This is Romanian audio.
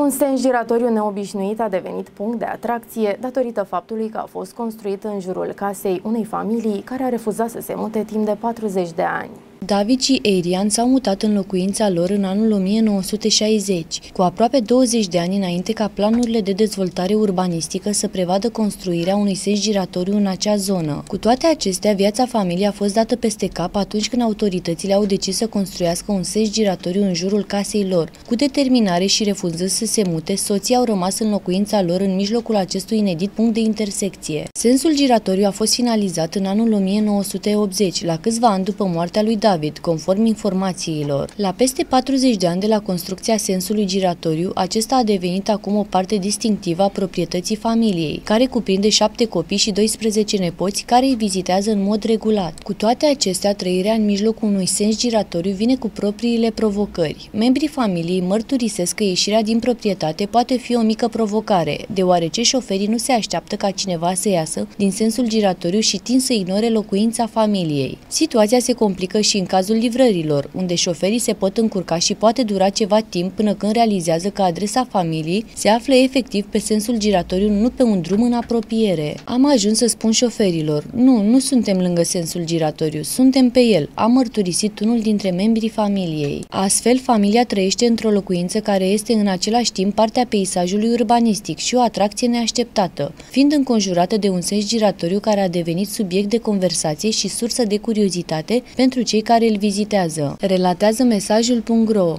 Un sens giratoriu neobișnuit a devenit punct de atracție datorită faptului că a fost construit în jurul casei unei familii care a refuzat să se mute timp de 40 de ani. David și Adrian s-au mutat în locuința lor în anul 1960, cu aproape 20 de ani înainte ca planurile de dezvoltare urbanistică să prevadă construirea unui sens giratoriu în acea zonă. Cu toate acestea, viața familiei a fost dată peste cap atunci când autoritățile au decis să construiască un sens giratoriu în jurul casei lor. Cu determinare și refuzând să se mute, soții au rămas în locuința lor în mijlocul acestui inedit punct de intersecție. Sensul giratoriu a fost finalizat în anul 1980, la câțiva ani după moartea lui David David, conform informațiilor. La peste 40 de ani de la construcția sensului giratoriu, acesta a devenit acum o parte distinctivă a proprietății familiei, care cuprinde șapte copii și 12 nepoți care îi vizitează în mod regulat. Cu toate acestea, trăirea în mijlocul unui sens giratoriu vine cu propriile provocări. Membrii familiei mărturisesc că ieșirea din proprietate poate fi o mică provocare, deoarece șoferii nu se așteaptă ca cineva să iasă din sensul giratoriu și tind să ignore locuința familiei. Situația se complică și în cazul livrărilor, unde șoferii se pot încurca și poate dura ceva timp până când realizează că adresa familiei se află efectiv pe sensul giratoriu, nu pe un drum în apropiere. Am ajuns să spun șoferilor, nu, nu suntem lângă sensul giratoriu, suntem pe el, a mărturisit unul dintre membrii familiei. Astfel, familia trăiește într-o locuință care este în același timp partea peisajului urbanistic și o atracție neașteptată, fiind înconjurată de un sens giratoriu care a devenit subiect de conversație și sursă de curiozitate pentru cei care îl vizitează, relatează mesajul.ro.